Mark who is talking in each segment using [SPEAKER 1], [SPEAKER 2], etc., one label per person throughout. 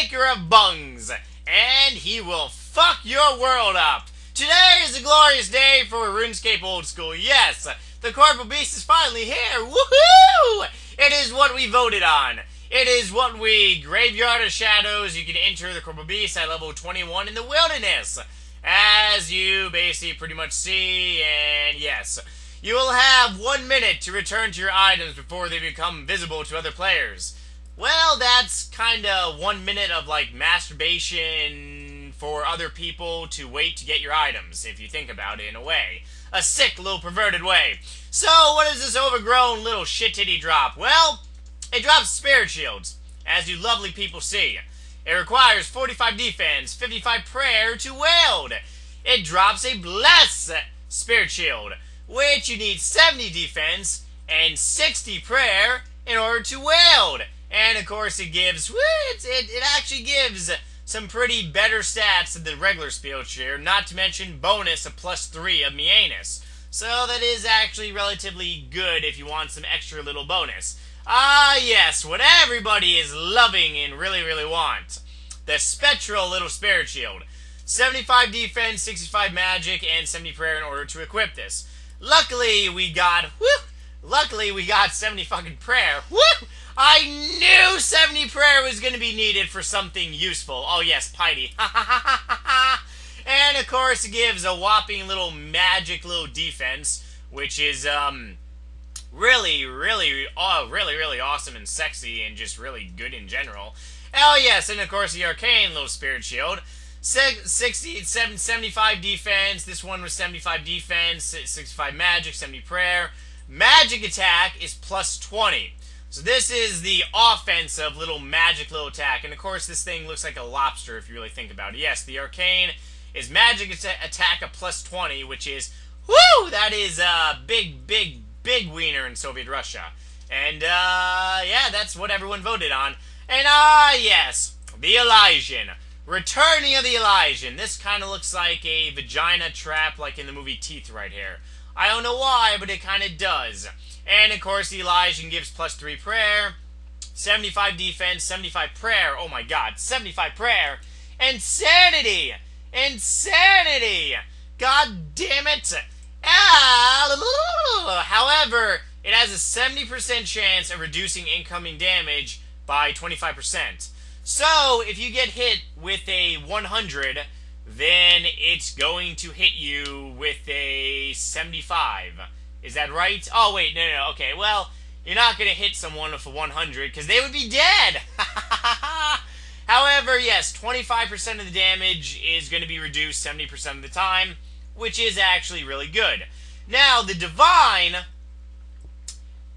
[SPEAKER 1] maker of bungs, and he will fuck your world up. Today is a glorious day for RuneScape Old School. Yes, the Corporeal Beast is finally here. Woohoo! It is what we voted on. It is what we Graveyard of Shadows. You can enter the Corporeal Beast at level 21 in the wilderness. As you basically pretty much see, and yes. You will have one minute to return to your items before they become visible to other players. Well, that's kinda one minute of like masturbation for other people to wait to get your items, if you think about it in a way. A sick little perverted way. So, what is this overgrown little shit titty drop? Well, it drops spirit shields, as you lovely people see. It requires 45 defense, 55 prayer to wield. It drops a bless spirit shield which you need 70 defense and 60 prayer in order to wield. And of course, it gives, it, it, actually gives some pretty better stats than the regular spirit shield, not to mention bonus of plus 3 of Mianus. So that is actually relatively good if you want some extra little bonus. Ah, yes, what everybody is loving and really, really want. The Spectral Little Spirit Shield. 75 defense, 65 magic, and 70 prayer in order to equip this. Luckily, we got, whoo, luckily we got 70 fucking prayer. I knew 70 prayer was going to be needed for something useful. Oh yes, Piety. and of course, it gives a whopping little magic little defense, which is, um, really, really, oh, really, really awesome and sexy and just really good in general. Oh yes, and of course the arcane little spirit shield. 60, 75 defense. This one was 75 defense, 65 magic, 70 prayer. Magic attack is plus 20. So this is the offensive little magic little attack. And of course, this thing looks like a lobster if you really think about it. Yes, the arcane is magic attack of plus 20, which is, whoo, that is a big, big, big wiener in Soviet Russia. And, uh, yeah, that's what everyone voted on. And, ah, uh, yes, the Elysian. Returning of the Elysian. This kind of looks like a vagina trap like in the movie Teeth right here. I don't know why, but it kind of does. And of course, Elysian gives plus 3 prayer, 75 defense, 75 prayer. Oh my god, 75 prayer. Insanity! Insanity! God damn it! Ah, however, it has a 70% chance of reducing incoming damage by 25%. So, if you get hit with a 100, then it's going to hit you with a 75. Is that right? Oh, wait, no, no. Okay, well, you're not going to hit someone with a 100 because they would be dead. However, yes, 25% of the damage is going to be reduced 70% of the time, which is actually really good. Now, the Divine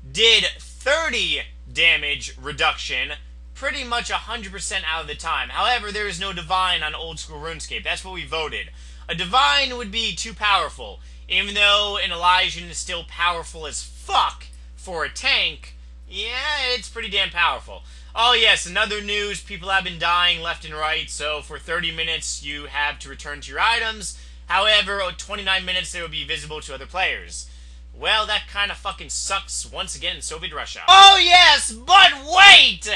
[SPEAKER 1] did 30 damage reduction pretty much 100% out of the time. However, there is no Divine on Old School RuneScape. That's what we voted. A Divine would be too powerful. Even though an Elysian is still powerful as fuck for a tank, yeah, it's pretty damn powerful. Oh yes, another news, people have been dying left and right, so for 30 minutes you have to return to your items. However, 29 minutes they will be visible to other players. Well, that kind of fucking sucks once again in Soviet Russia. Oh yes, but wait!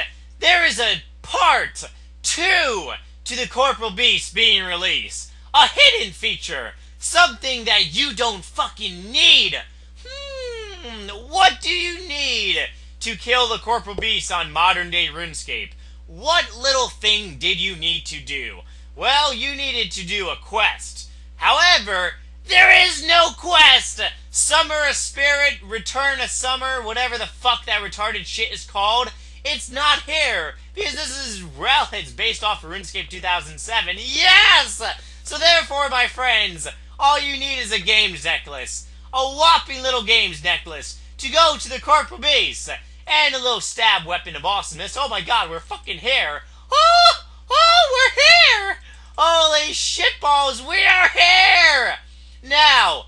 [SPEAKER 1] There is a part two to the Corporeal Beast being released. A hidden feature. Something that you don't fucking need. Hmm, what do you need to kill the Corporeal Beast on modern day RuneScape? What little thing did you need to do? Well, you needed to do a quest. However, there is no quest! Summer a spirit, return a summer, whatever the fuck that retarded shit is called. It's not here because this is well, it's based off of RuneScape 2007. Yes. So therefore, my friends, all you need is a games necklace, a whopping little games necklace to go to the corporal base, and a little stab weapon of awesomeness. Oh my God, we're fucking here! Oh, oh, we're here! Holy shitballs, we are here! Now,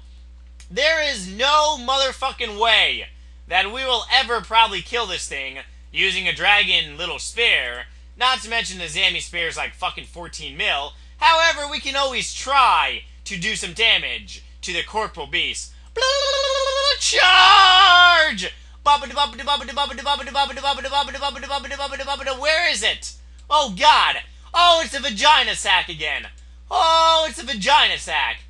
[SPEAKER 1] there is no motherfucking way that we will ever probably kill this thing using a dragon little spear. Not to mention the Zami spear is like fucking 14 mil. However, we can always try to do some damage to the corporeal beast. Charge! Where is it? Oh God! Oh, it's a vagina sack again. Oh, it's a vagina sack.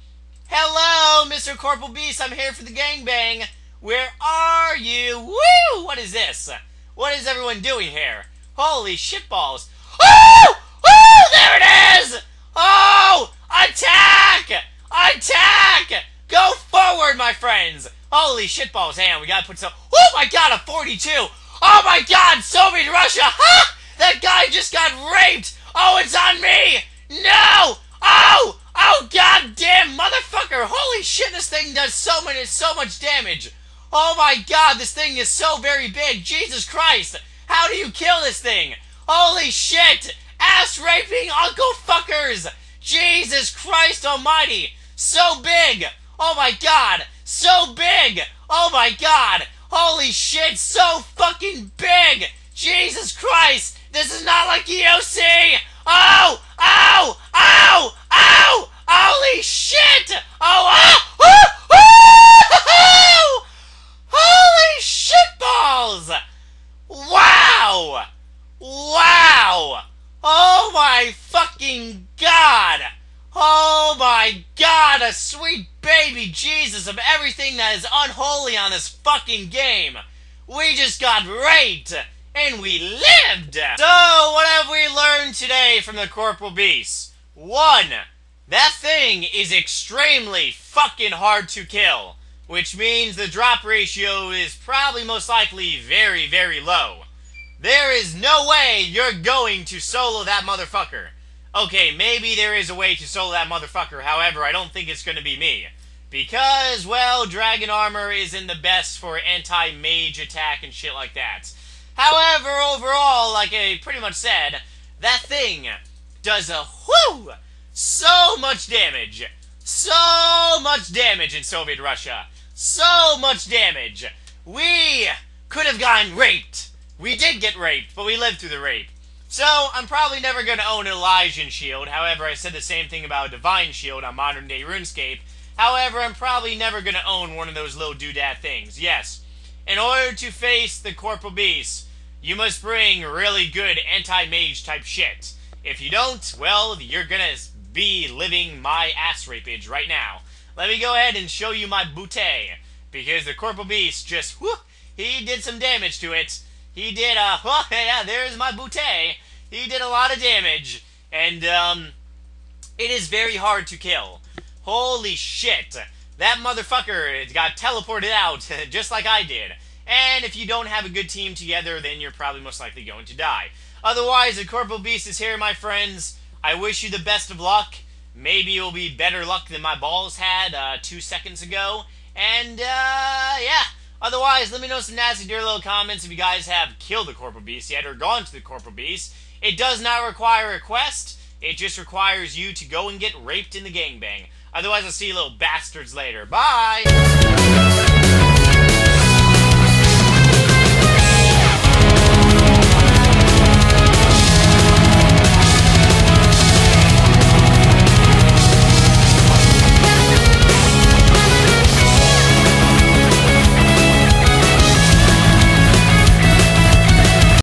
[SPEAKER 1] Hello, Mr. Corporeal Beast. I'm here for the gangbang. Where are you? Woo! What is this? What is everyone doing here? Holy shitballs. Oh! Oh! There it is! Oh! Attack! Attack! Go forward, my friends! Holy shitballs, and we gotta put some. Oh my god, a 42! Oh my god, Soviet Russia! Ha! That guy just got raped! Oh, it's on me! No! Oh! Oh, god damn, motherfucker! Holy shit, this thing does so many, so much damage! Oh my god, this thing is so very big! Jesus Christ! How do you kill this thing? Holy shit! Ass raping uncle fuckers! Jesus Christ almighty! So big! Oh my god! So big! Oh my god! Holy shit, so fucking big! Jesus Christ! This is not like EOC! Oh! Oh! Oh! Oh! Holy shit! Oh! Oh! oh, oh! Holy shit balls! Wow! Wow! Oh my fucking god! Oh my god, a sweet baby Jesus of everything unholy on this fucking game! We just got raped! And we lived! So, what have we learned today from the Corporeal Beast? One, that thing is extremely fucking hard to kill, which means the drop ratio is probably most likely very, very low. There is no way you're going to solo that motherfucker. Okay, maybe there is a way to solo that motherfucker, however, I don't think it's to be me. Because, well, Dragon Armor isn't the best for anti-mage attack and shit like that. However, overall, like I pretty much said, that thing does a whoo so much damage. So much damage in Soviet Russia. So much damage. We could have gotten raped. We did get raped, but we lived through the rape. So, I'm probably never going to own an Elysian Shield. However, I said the same thing about a Divine Shield on modern day RuneScape. However, I'm probably never going to own one of those little doodad things. Yes, in order to face the Corporeal Beast, you must bring really good anti-mage type shit. If you don't, well, you're gonna be living my ass rapage right now. Let me go ahead and show you my bootay. Because the Corporeal Beast just, whoo, he did some damage to it. He did, uh, well, yeah, there's my bootay. He did a lot of damage. And, um, it is very hard to kill. Holy shit. That motherfucker got teleported out, just like I did. And if you don't have a good team together, then you're probably most likely going to die. Otherwise, the Corporeal Beast is here, my friends. I wish you the best of luck. Maybe it'll be better luck than my balls had uh, two seconds ago. And, uh, yeah. Otherwise, let me know some nasty, dear little comments if you guys have killed the Corporeal Beast yet or gone to the Corporeal Beast. It does not require a quest. It just requires you to go and get raped in the gangbang. Otherwise, I'll see you little bastards later. Bye!